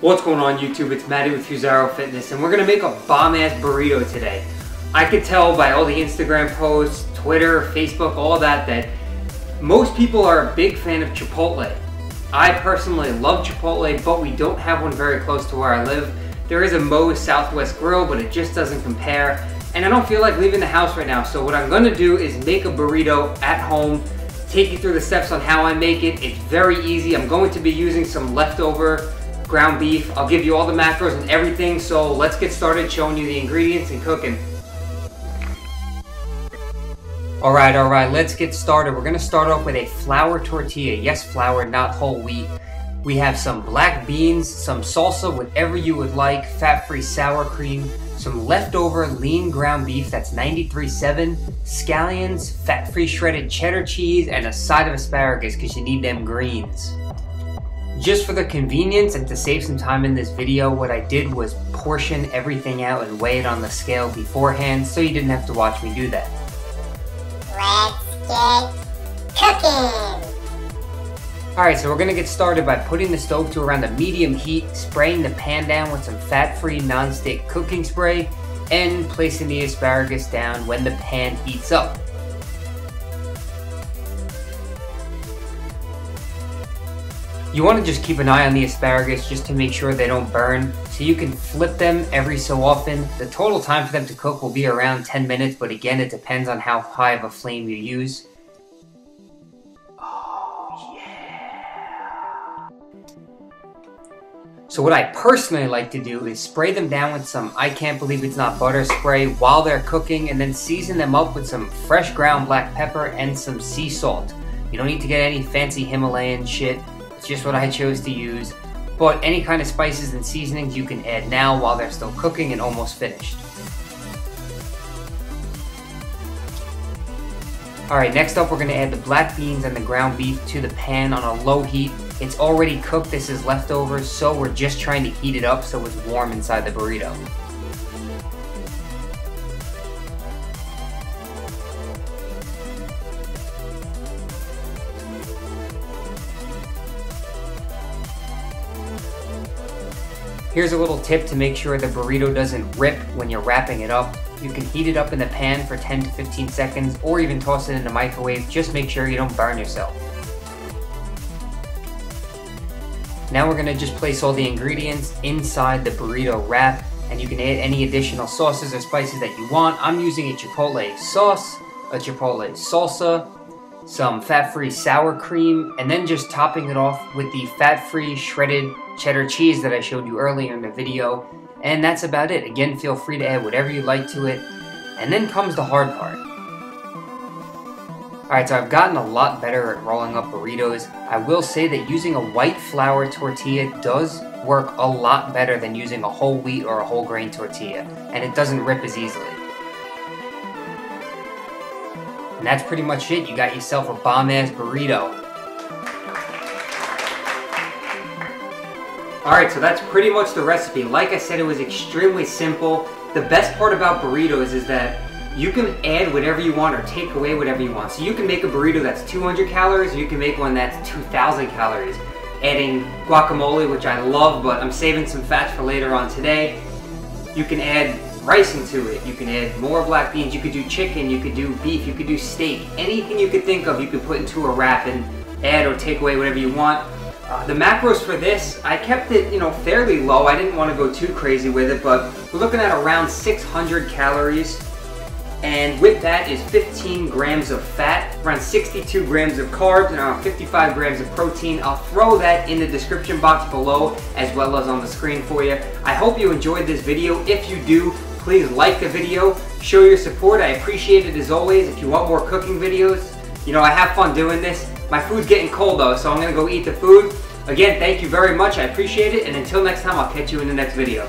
What's going on YouTube? It's Matty with Fusaro Fitness and we're gonna make a bomb ass burrito today. I could tell by all the Instagram posts, Twitter, Facebook, all that that most people are a big fan of Chipotle. I personally love Chipotle, but we don't have one very close to where I live. There is a Moe's Southwest Grill, but it just doesn't compare. And I don't feel like leaving the house right now, so what I'm gonna do is make a burrito at home, take you through the steps on how I make it. It's very easy. I'm going to be using some leftover ground beef. I'll give you all the macros and everything, so let's get started showing you the ingredients and cooking. All right, all right, let's get started. We're gonna start off with a flour tortilla. Yes, flour, not whole wheat. We have some black beans, some salsa, whatever you would like, fat-free sour cream, some leftover lean ground beef that's 93.7, scallions, fat-free shredded cheddar cheese, and a side of asparagus because you need them greens. Just for the convenience and to save some time in this video, what I did was portion everything out and weigh it on the scale beforehand so you didn't have to watch me do that. Let's get cooking! Alright, so we're gonna get started by putting the stove to around a medium heat, spraying the pan down with some fat-free non-stick cooking spray, and placing the asparagus down when the pan heats up. You want to just keep an eye on the asparagus just to make sure they don't burn. So you can flip them every so often. The total time for them to cook will be around 10 minutes, but again, it depends on how high of a flame you use. Oh, yeah. So what I personally like to do is spray them down with some I can't believe it's not butter spray while they're cooking and then season them up with some fresh ground black pepper and some sea salt. You don't need to get any fancy Himalayan shit. It's just what I chose to use. But any kind of spices and seasonings you can add now while they're still cooking and almost finished. Alright, next up we're going to add the black beans and the ground beef to the pan on a low heat. It's already cooked, this is leftovers, so we're just trying to heat it up so it's warm inside the burrito. Here's a little tip to make sure the burrito doesn't rip when you're wrapping it up. You can heat it up in the pan for 10 to 15 seconds or even toss it in the microwave. Just make sure you don't burn yourself. Now we're gonna just place all the ingredients inside the burrito wrap and you can add any additional sauces or spices that you want. I'm using a chipotle sauce, a chipotle salsa, some fat-free sour cream, and then just topping it off with the fat-free shredded cheddar cheese that I showed you earlier in the video. And that's about it. Again, feel free to add whatever you like to it. And then comes the hard part. Alright, so I've gotten a lot better at rolling up burritos. I will say that using a white flour tortilla does work a lot better than using a whole wheat or a whole grain tortilla, and it doesn't rip as easily. And that's pretty much it. You got yourself a bomb-ass burrito. Alright, so that's pretty much the recipe. Like I said, it was extremely simple. The best part about burritos is that you can add whatever you want or take away whatever you want. So you can make a burrito that's 200 calories, or you can make one that's 2,000 calories. Adding guacamole, which I love, but I'm saving some fats for later on today. You can add rice into it. You can add more black beans. You could do chicken. You could do beef. You could do steak. Anything you could think of, you could put into a wrap and add or take away whatever you want. Uh, the macros for this, I kept it, you know, fairly low. I didn't want to go too crazy with it, but we're looking at around 600 calories. And with that is 15 grams of fat, around 62 grams of carbs, and around 55 grams of protein. I'll throw that in the description box below, as well as on the screen for you. I hope you enjoyed this video. If you do, Please like the video, show your support. I appreciate it as always. If you want more cooking videos, you know, I have fun doing this. My food's getting cold though, so I'm gonna go eat the food. Again, thank you very much. I appreciate it. And until next time, I'll catch you in the next video.